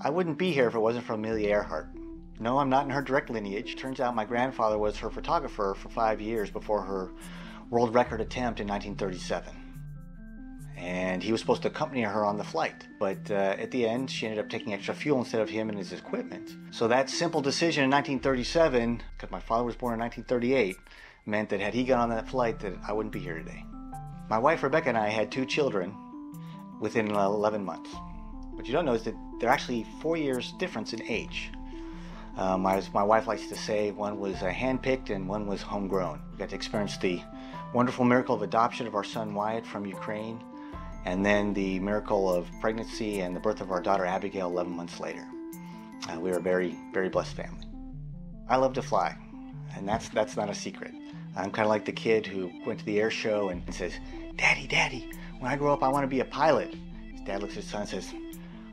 I wouldn't be here if it wasn't for Amelia Earhart. No, I'm not in her direct lineage. Turns out my grandfather was her photographer for five years before her world record attempt in 1937. And he was supposed to accompany her on the flight. But uh, at the end, she ended up taking extra fuel instead of him and his equipment. So that simple decision in 1937, because my father was born in 1938, meant that had he gone on that flight, that I wouldn't be here today. My wife Rebecca and I had two children within 11 months. What you don't know is that they're actually four years difference in age. Um, as my wife likes to say, one was uh, handpicked and one was homegrown. We got to experience the wonderful miracle of adoption of our son Wyatt from Ukraine, and then the miracle of pregnancy and the birth of our daughter Abigail 11 months later. Uh, we were a very, very blessed family. I love to fly, and that's that's not a secret. I'm kind of like the kid who went to the air show and says, "Daddy, Daddy, when I grow up, I want to be a pilot." His dad looks at his son and says,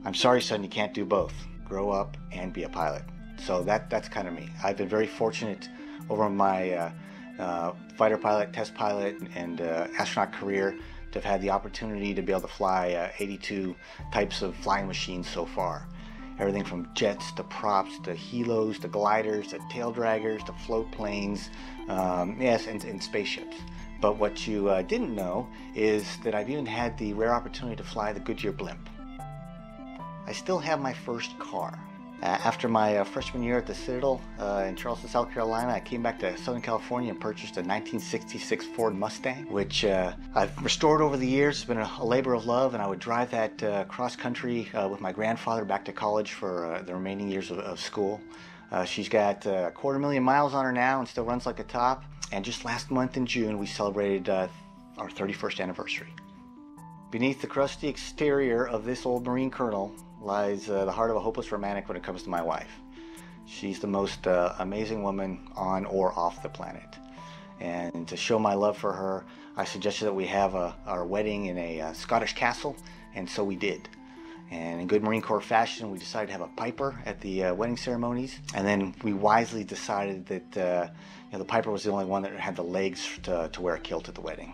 "I'm sorry, son, you can't do both. Grow up and be a pilot." So that that's kind of me. I've been very fortunate over my uh, uh, fighter pilot, test pilot, and uh, astronaut career to have had the opportunity to be able to fly uh, 82 types of flying machines so far. Everything from jets to props to helos to gliders to tail draggers to float planes, um, yes, and, and, spaceships. But what you uh, didn't know is that I've even had the rare opportunity to fly the Goodyear blimp. I still have my first car. Uh, after my uh, freshman year at the Citadel uh, in Charleston, South Carolina, I came back to Southern California and purchased a 1966 Ford Mustang, which uh, I've restored over the years. It's been a, a, labor of love, and I would drive that uh, cross country uh, with my grandfather back to college for the remaining years of, of school. she's got a quarter million miles on her now and still runs like a top. And just last month in June, we celebrated our 31st anniversary. Beneath the crusty exterior of this old Marine Colonel lies uh, the heart of a hopeless romantic when it comes to my wife. She's the most uh, amazing woman on or off the planet. And to show my love for her, I suggested that we have a, our wedding in a uh, Scottish castle, and so we did. And in good Marine Corps fashion, we decided to have a piper at the uh, wedding ceremonies. And then we wisely decided that uh, you know, the piper was the only one that had the legs to, to wear a kilt at the wedding.